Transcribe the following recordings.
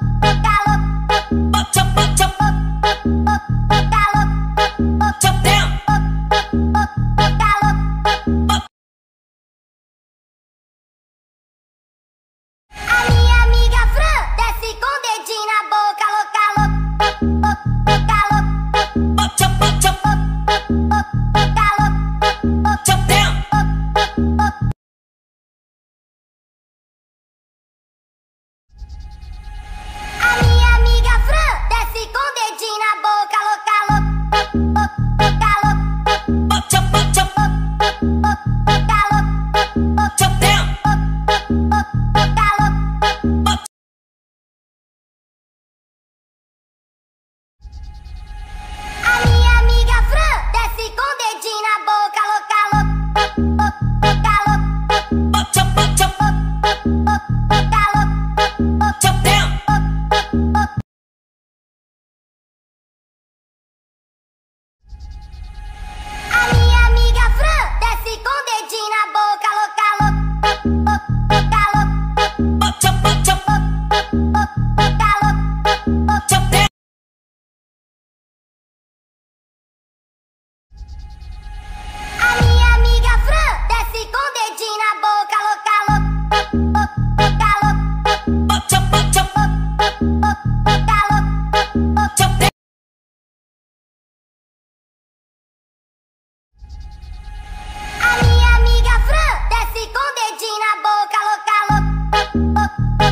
Bye. A minha amiga Fran desce com dedinho na boca, louca, louca.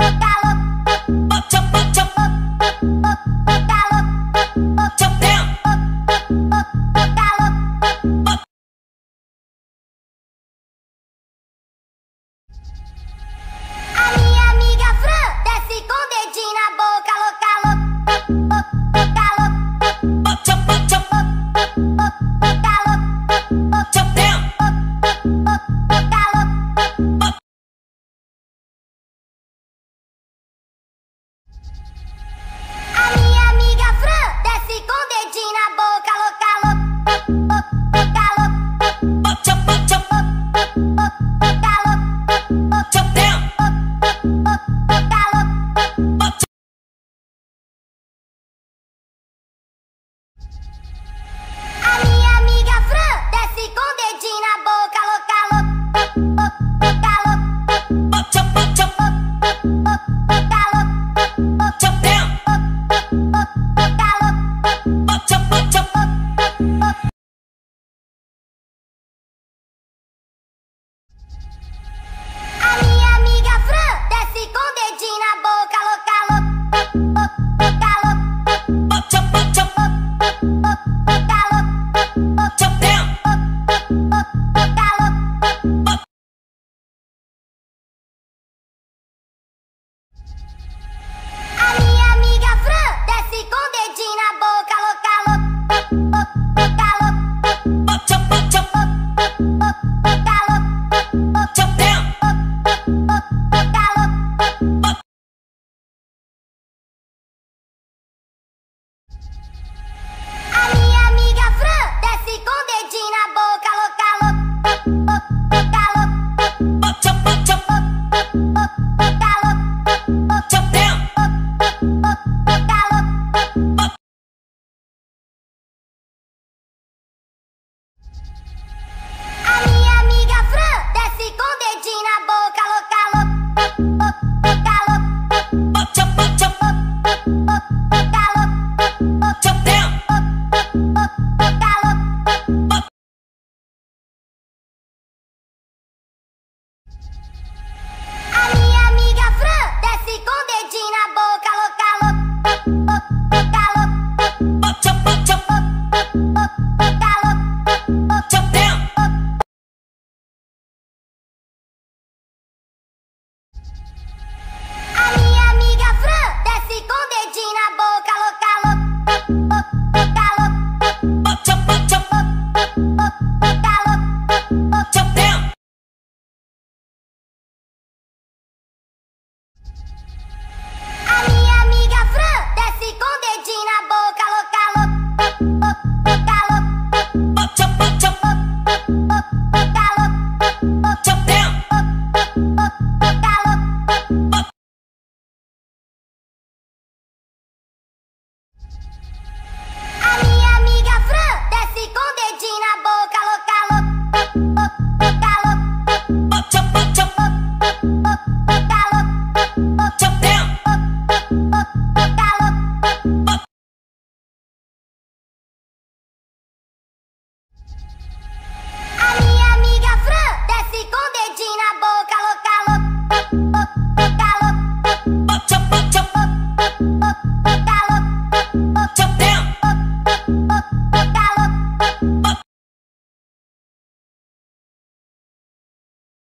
up. Oh.